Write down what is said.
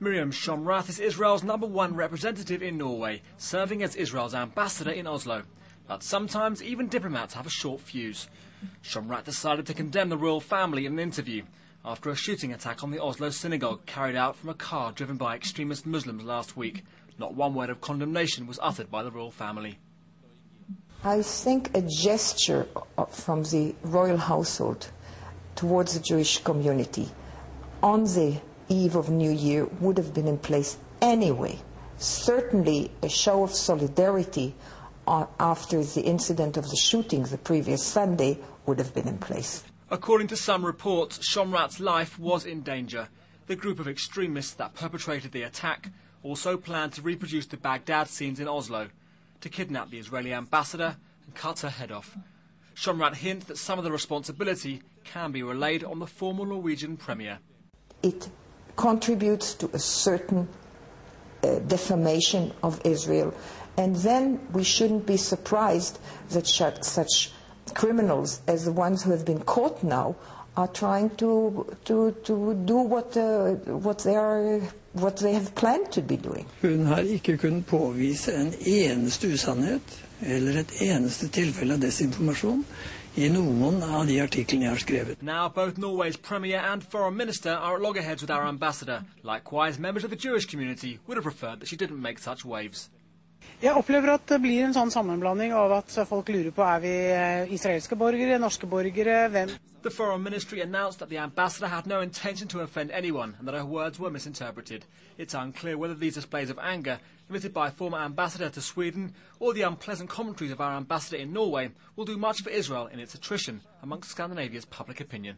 Miriam Shomrat is Israel's number one representative in Norway, serving as Israel's ambassador in Oslo. But sometimes even diplomats have a short fuse. Shomrath decided to condemn the royal family in an interview after a shooting attack on the Oslo synagogue carried out from a car driven by extremist Muslims last week. Not one word of condemnation was uttered by the royal family. I think a gesture from the royal household towards the Jewish community on the eve of New Year would have been in place anyway. Certainly a show of solidarity uh, after the incident of the shooting the previous Sunday would have been in place. According to some reports, Shomrat's life was in danger. The group of extremists that perpetrated the attack also planned to reproduce the Baghdad scenes in Oslo, to kidnap the Israeli ambassador and cut her head off. Shomrat hints that some of the responsibility can be relayed on the former Norwegian premier. It contributes to a certain uh, defamation of Israel. And then we shouldn't be surprised that such criminals as the ones who have been caught now are trying to, to, to do what, uh, what, they are, what they have planned to be doing. Hun har ikke kunnet påvise en eneste usannhet eller et eneste tilfelle av desinformasjon i noen av de artiklene jeg har skrevet. Now both Norway's premier and foreign minister are at loggerheads with our ambassador. Likewise, members of the Jewish community would have preferred that she didn't make such waves. Jeg opplever at det blir en sånn sammenblanding av at folk lurer på er vi eh, israelske borgere, norske borgere, hvem The Foreign Ministry announced that the ambassador had no intention to offend anyone and that her words were misinterpreted. It's unclear whether these displays of anger, emitted by former ambassador to Sweden, or the unpleasant commentaries of our ambassador in Norway, will do much for Israel in its attrition amongst Scandinavia's public opinion.